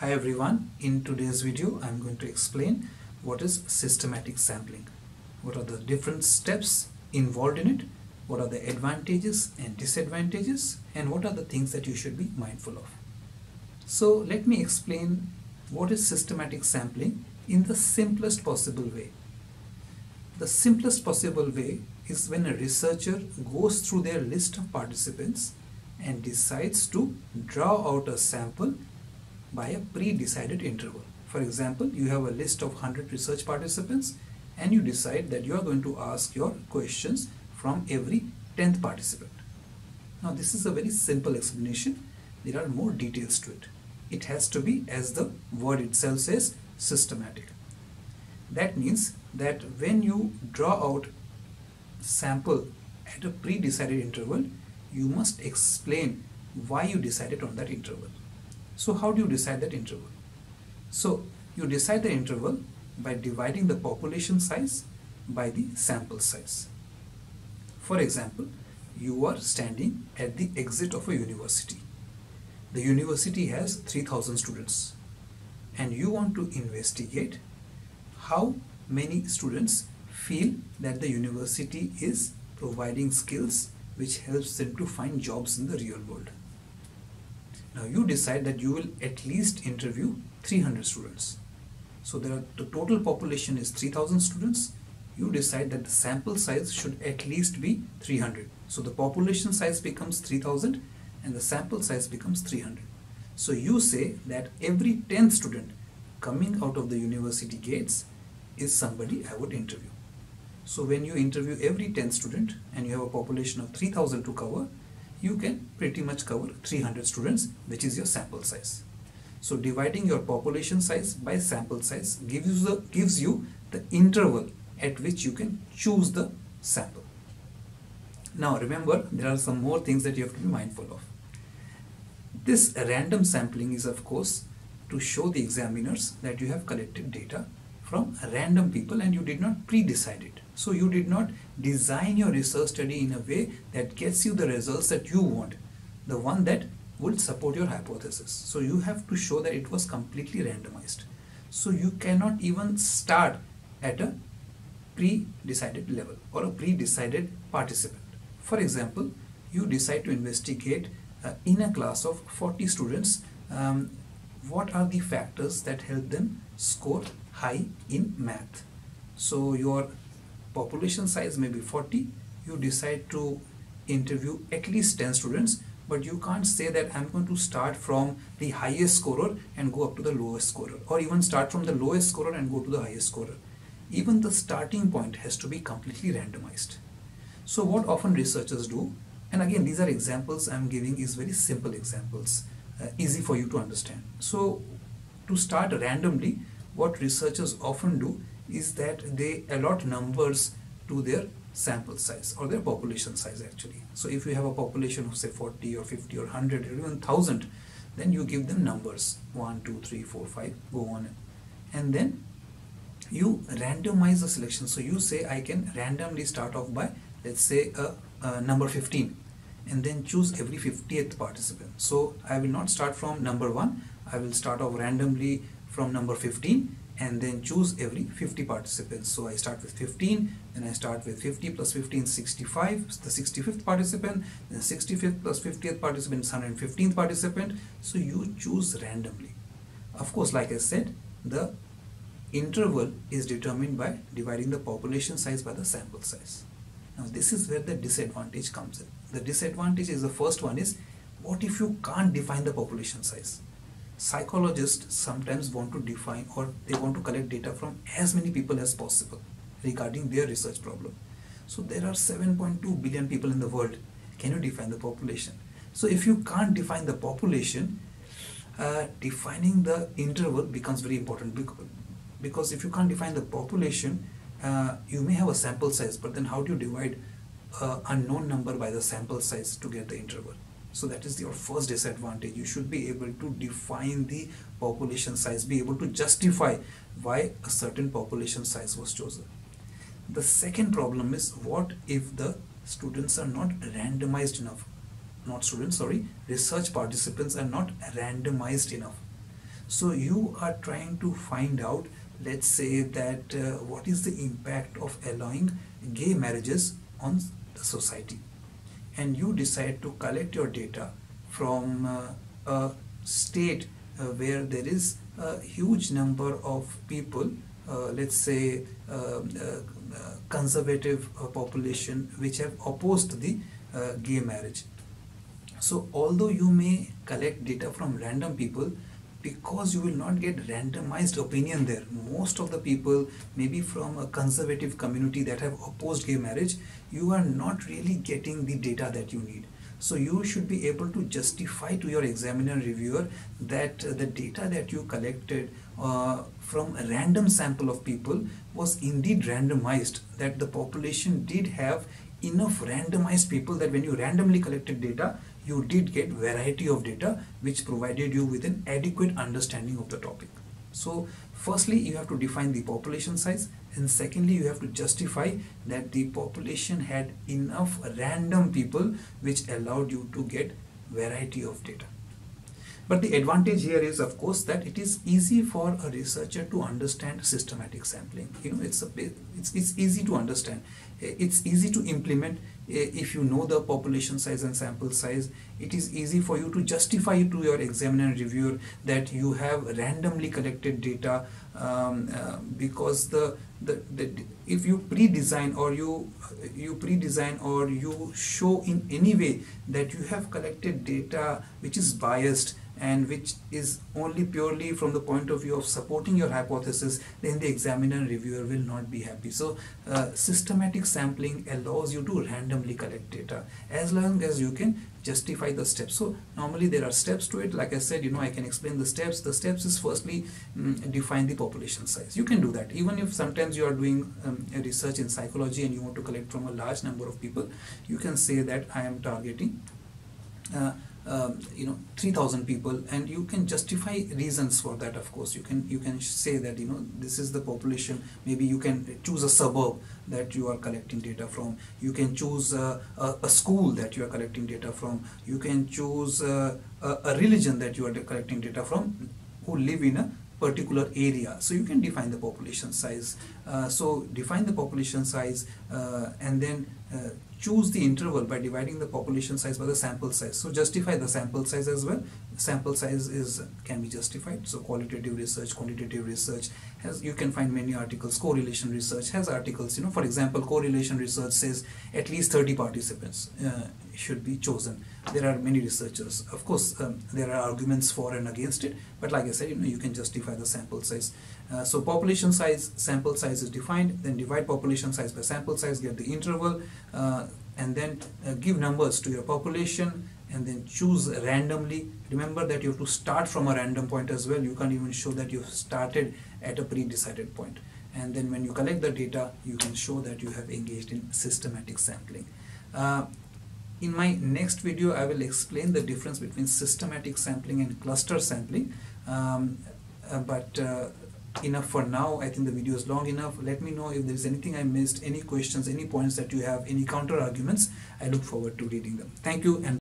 Hi everyone, in today's video I'm going to explain what is systematic sampling. What are the different steps involved in it, what are the advantages and disadvantages and what are the things that you should be mindful of. So let me explain what is systematic sampling in the simplest possible way. The simplest possible way is when a researcher goes through their list of participants and decides to draw out a sample by a pre-decided interval. For example, you have a list of 100 research participants and you decide that you are going to ask your questions from every 10th participant. Now this is a very simple explanation. There are more details to it. It has to be as the word itself says systematic. That means that when you draw out sample at a pre-decided interval, you must explain why you decided on that interval. So how do you decide that interval? So you decide the interval by dividing the population size by the sample size. For example, you are standing at the exit of a university. The university has 3000 students and you want to investigate how many students feel that the university is providing skills which helps them to find jobs in the real world. Now you decide that you will at least interview 300 students. So are, the total population is 3000 students. You decide that the sample size should at least be 300. So the population size becomes 3000 and the sample size becomes 300. So you say that every 10th student coming out of the university gates is somebody I would interview. So when you interview every 10th student and you have a population of 3000 to cover, you can pretty much cover 300 students which is your sample size. So dividing your population size by sample size gives you the, gives you the interval at which you can choose the sample. Now remember there are some more things that you have to be mindful of. This random sampling is of course to show the examiners that you have collected data from random people and you did not pre-decide it. So you did not design your research study in a way that gets you the results that you want, the one that would support your hypothesis. So you have to show that it was completely randomized. So you cannot even start at a pre-decided level or a pre-decided participant. For example, you decide to investigate uh, in a class of 40 students um, what are the factors that help them score high in math. So your population size may be 40 you decide to interview at least 10 students but you can't say that I'm going to start from the highest scorer and go up to the lowest scorer or even start from the lowest scorer and go to the highest scorer. Even the starting point has to be completely randomized. So what often researchers do, and again these are examples I'm giving is very simple examples, uh, easy for you to understand. So to start randomly, what researchers often do is that they allot numbers to their sample size or their population size actually. So if you have a population of say 40 or 50 or 100 or even 1000 then you give them numbers 1, 2, 3, 4, 5 go on and then you randomize the selection. So you say I can randomly start off by let's say a, a number 15 and then choose every 50th participant. So I will not start from number 1 I will start off randomly from number 15 and then choose every 50 participants. So I start with 15, then I start with 50 plus 15, 65, the 65th participant, then 65th plus 50th participant is 115th participant. So you choose randomly. Of course, like I said, the interval is determined by dividing the population size by the sample size. Now this is where the disadvantage comes in. The disadvantage is the first one is, what if you can't define the population size? Psychologists sometimes want to define or they want to collect data from as many people as possible regarding their research problem. So there are 7.2 billion people in the world. Can you define the population? So if you can't define the population, uh, defining the interval becomes very important because if you can't define the population, uh, you may have a sample size, but then how do you divide uh, unknown number by the sample size to get the interval? So that is your first disadvantage. You should be able to define the population size, be able to justify why a certain population size was chosen. The second problem is what if the students are not randomized enough? Not students, sorry, research participants are not randomized enough. so you are trying to find out let's say that uh, what is the impact of allowing gay marriages on the society and you decide to collect your data from uh, a state uh, where there is a huge number of people uh, let's say um, uh, uh, conservative population which have opposed the gay marriage. So although you may collect data from random people because you will not get randomized opinion there. Most of the people maybe from a conservative community that have opposed gay marriage you are not really getting the data that you need. So you should be able to justify to your examiner reviewer that the data that you collected uh, from a random sample of people was indeed randomized that the population did have enough randomized people that when you randomly collected data you did get variety of data which provided you with an adequate understanding of the topic. So firstly you have to define the population size and secondly you have to justify that the population had enough random people which allowed you to get variety of data. But the advantage here is of course that it is easy for a researcher to understand systematic sampling. You know, it's a it's, it's easy to understand. It's easy to implement if you know the population size and sample size. It is easy for you to justify to your examiner and reviewer that you have randomly collected data um, uh, because the, the, the if you pre-design or you you pre-design or you show in any way that you have collected data which is biased and which is only purely from the point of view of supporting your hypothesis then the examiner and reviewer will not be happy. So uh, systematic sampling allows you to randomly collect data as long as you can justify the steps. So normally there are steps to it. Like i said you know i can explain the steps. The steps is firstly um, define the population size. You can do that. Even if sometimes you are doing um, a research in psychology and you want to collect from a large number of people you can say that i am targeting uh, um, you know 3000 people and you can justify reasons for that of course. You can you can say that you know this is the population. Maybe you can choose a suburb that you are collecting data from. You can choose a, a, a school that you are collecting data from. You can choose a, a religion that you are collecting data from who live in a particular area. So you can define the population size so define the population size uh, and then uh, choose the interval by dividing the population size by the sample size. So justify the sample size as well. Sample size is can be justified. So qualitative research quantitative research has you can find many articles. Correlation research has articles. You know for example correlation research says at least 30 participants uh, should be chosen. There are many researchers. Of course um, there are arguments for and against it but like i said you know you can justify the sample size uh, so population size sample size is defined then divide population size by sample size get the interval uh, and then uh, give numbers to your population and then choose randomly. Remember that you have to start from a random point as well. You can't even show that you've started at a pre-decided point. and then when you collect the data you can show that you have engaged in systematic sampling. Uh, in my next video I will explain the difference between systematic sampling and cluster sampling. Um, uh, but uh, enough for now. I think the video is long enough. Let me know if there is anything I missed any questions any points that you have any counter arguments I look forward to reading them. Thank you and